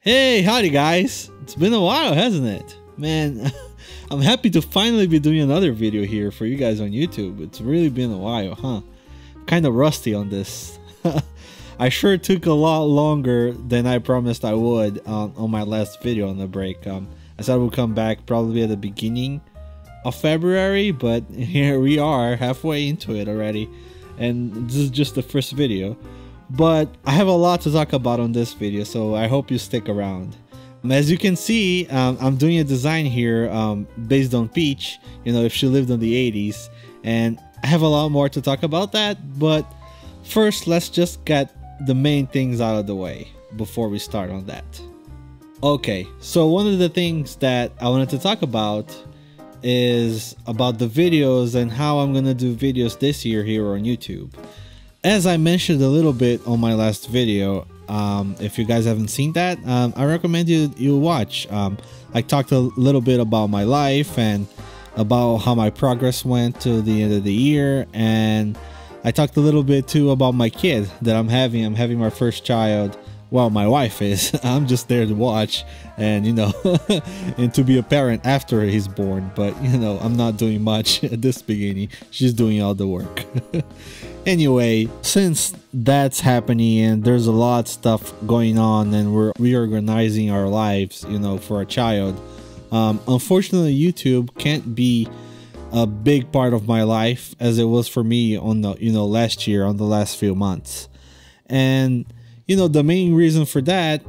Hey, howdy guys! It's been a while, hasn't it? Man, I'm happy to finally be doing another video here for you guys on YouTube. It's really been a while, huh? Kind of rusty on this. I sure took a lot longer than I promised I would on, on my last video on the break. Um, I said I would come back probably at the beginning of February, but here we are halfway into it already. And this is just the first video. But I have a lot to talk about on this video, so I hope you stick around. As you can see, um, I'm doing a design here um, based on Peach, you know, if she lived in the 80s. And I have a lot more to talk about that, but first let's just get the main things out of the way before we start on that. Okay, so one of the things that I wanted to talk about is about the videos and how I'm gonna do videos this year here on YouTube. As I mentioned a little bit on my last video, um, if you guys haven't seen that, um, I recommend you you watch. Um, I talked a little bit about my life and about how my progress went to the end of the year, and I talked a little bit too about my kid that I'm having. I'm having my first child. Well, my wife is. I'm just there to watch and you know, and to be a parent after he's born. But you know, I'm not doing much at this beginning. She's doing all the work. anyway, since that's happening and there's a lot of stuff going on and we're reorganizing our lives, you know, for a child. Um, unfortunately, YouTube can't be a big part of my life as it was for me on the you know last year on the last few months and you know the main reason for that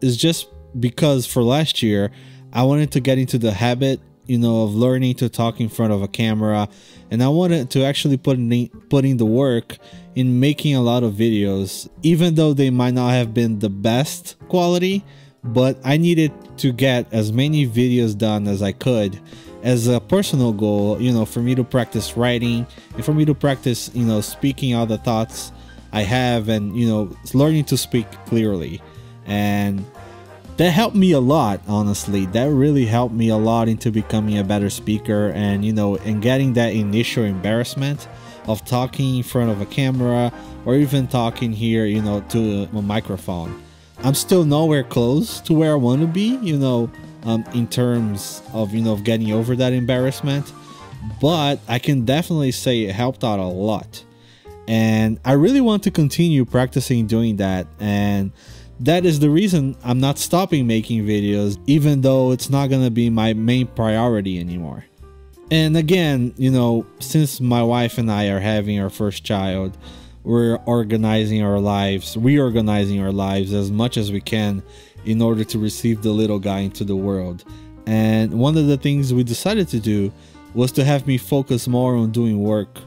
is just because for last year i wanted to get into the habit you know of learning to talk in front of a camera. And i wanted to actually put in putting the work in making a lot of videos even though they might not have been the best quality but i needed to get as many videos done as i could as a personal goal, you know, for me to practice writing and for me to practice, you know, speaking all the thoughts I have and, you know, learning to speak clearly. And that helped me a lot, honestly. That really helped me a lot into becoming a better speaker and, you know, and getting that initial embarrassment of talking in front of a camera or even talking here, you know, to a microphone. I'm still nowhere close to where I want to be, you know um, in terms of you know of getting over that embarrassment but i can definitely say it helped out a lot and i really want to continue practicing doing that and that is the reason i'm not stopping making videos even though it's not to be my main priority anymore and again you know since my wife and i are having our first child we're organizing our lives reorganizing our lives as much as we can in order to receive the little guy into the world. And one of the things we decided to do was to have me focus more on doing work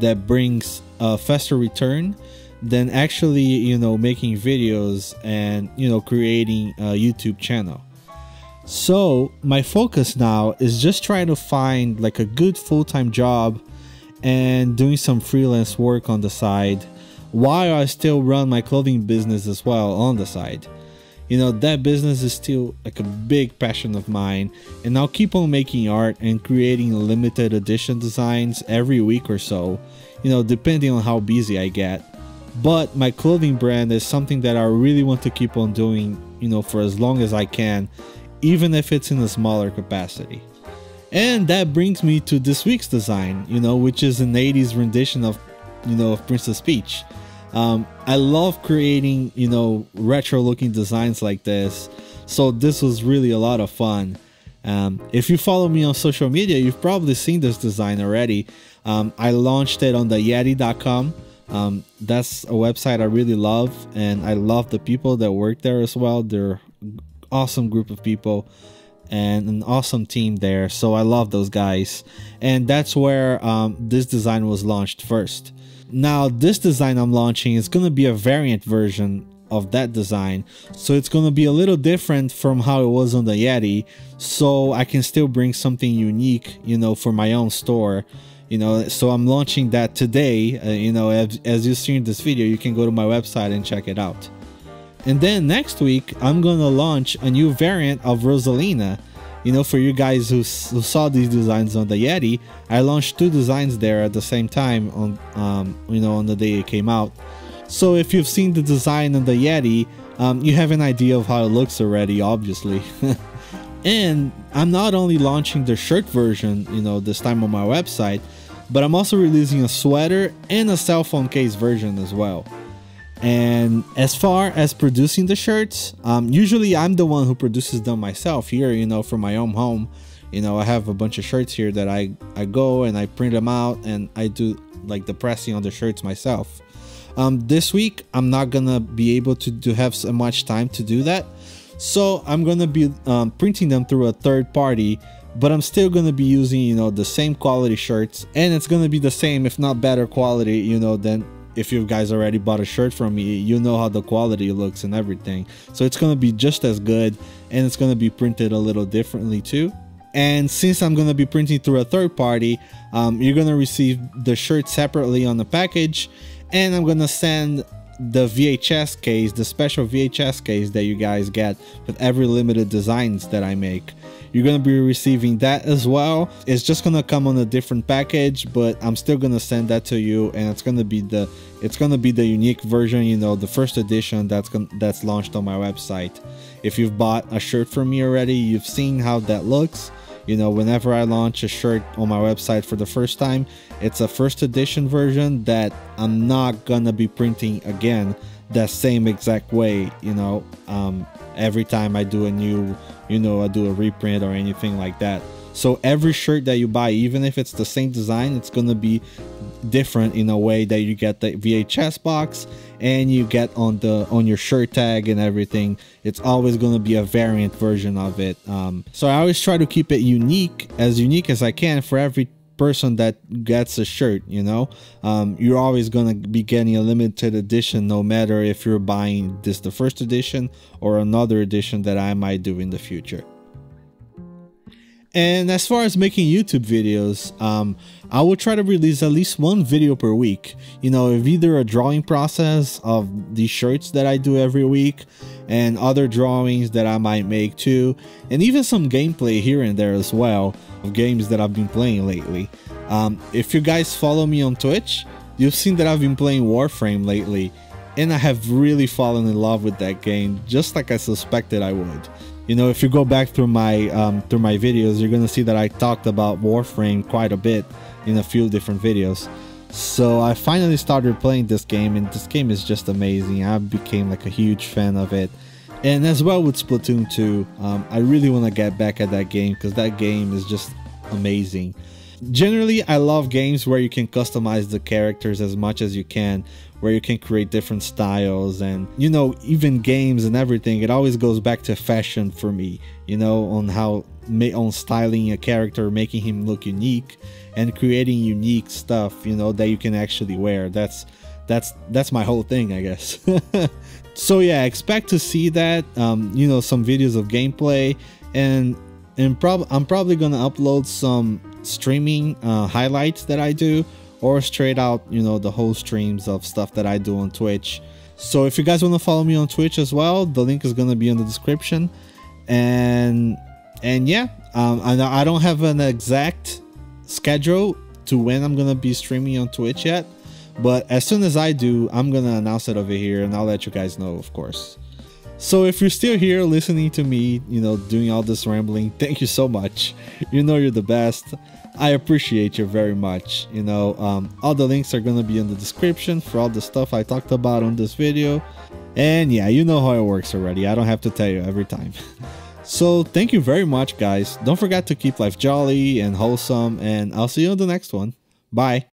that brings a faster return than actually, you know, making videos and, you know, creating a YouTube channel. So, my focus now is just trying to find like a good full-time job and doing some freelance work on the side while I still run my clothing business as well on the side you know that business is still like a big passion of mine and i'll keep on making art and creating limited edition designs every week or so you know depending on how busy i get. But my clothing brand is something that i really want to keep on doing you know for as long as i can even if it's in a smaller capacity. And that brings me to this week's design you know which is an 80s rendition of you know of princess peach um, I love creating, you know, retro looking designs like this. So this was really a lot of fun. Um, if you follow me on social media, you've probably seen this design already. Um, I launched it on the Yetee.com. Um, that's a website I really love, and I love the people that work there as well. They're awesome group of people and an awesome team there. So I love those guys, and that's where um, this design was launched first. Now this design I'm launching is going to be a variant version of that design so it's going to be a little different from how it was on the Yetee so I can still bring something unique you know for my own store you know so I'm launching that today uh, you know as, as you see in this video you can go to my website and check it out. And then next week I'm gonna launch a new variant of Rosalina you know, for you guys who, who, saw these designs on the Yetee, I launched two designs there at the same time on, um, you know, on the day it came out. So if you've seen the design on the Yetee, um, you have an idea of how it looks already, obviously. and I'm not only launching the shirt version, you know, this time on my website, but I'm also releasing a sweater and a cell phone case version as well. And as far as producing the shirts, um, usually I'm the one who produces them myself here, you know, from my own home. You know, I have a bunch of shirts here that I, I go and I print them out and I do like the pressing on the shirts myself. Um, this week, I'm not gonna be able to, to have so much time to do that. So I'm gonna be um, printing them through a third party, but I'm still gonna be using, you know, the same quality shirts and it's gonna be the same, if not better quality, you know, than if you guys already bought a shirt from me, you know how the quality looks and everything. So it's gonna be just as good and it's gonna be printed a little differently too. And since I'm gonna be printing through a third party, um, you're gonna receive the shirt separately on the package and I'm gonna send the VHS case, the special VHS case that you guys get with every limited designs that I make. You're gonna be receiving that as well. It's just gonna come on a different package, but I'm still gonna send that to you, and it's gonna be the it's gonna be the unique version, you know, the first edition that's gonna, that's launched on my website. If you've bought a shirt from me already, you've seen how that looks. You know, whenever I launch a shirt on my website for the first time, it's a first edition version that I'm not gonna be printing again that same exact way, you know, um, every time I do a new, you know, I do a reprint or anything like that. So every shirt that you buy, even if it's the same design, it's gonna be different in a way that you get the VHS box and you get on the on your shirt tag and everything. It's always gonna be a variant version of it. Um, so I always try to keep it unique, as unique as I can for every person that gets a shirt you know um, you're always gonna be getting a limited edition no matter if you're buying this the first edition or another edition that i might do in the future and as far as making YouTube videos, um, I will try to release at least one video per week. You know, of either a drawing process of these shirts that I do every week and other drawings that I might make too, and even some gameplay here and there as well of games that I've been playing lately. Um, if you guys follow me on Twitch, you've seen that I've been playing Warframe lately, and I have really fallen in love with that game, just like I suspected I would. You know, if you go back through my um, through my videos, you're gonna see that I talked about Warframe quite a bit in a few different videos. So I finally started playing this game, and this game is just amazing. I became like a huge fan of it, and as well with Splatoon 2, um, I really want to get back at that game because that game is just amazing. Generally, I love games where you can customize the characters as much as you can, where you can create different styles and you know even games and everything it always goes back to fashion for me you know on how on styling a character making him look unique and creating unique stuff you know that you can actually wear. That's that's that's my whole thing i guess. So yeah expect to see that um, you know some videos of gameplay and and prob i'm probably gonna upload some streaming uh, highlights that i do or straight out, you know, the whole streams of stuff that I do on Twitch. So if you guys want to follow me on Twitch as well, the link is going to be in the description. And and yeah, um, I, I don't have an exact schedule to when I'm going to be streaming on Twitch yet. But as soon as I do, I'm going to announce it over here and I'll let you guys know, of course. So if you're still here listening to me, you know, doing all this rambling, thank you so much. You know you're the best. I appreciate you very much. You know, um, all the links are gonna be in the description for all the stuff I talked about on this video. And yeah, you know how it works already. I don't have to tell you every time. so thank you very much, guys. Don't forget to keep life jolly and wholesome, and I'll see you on the next one. Bye.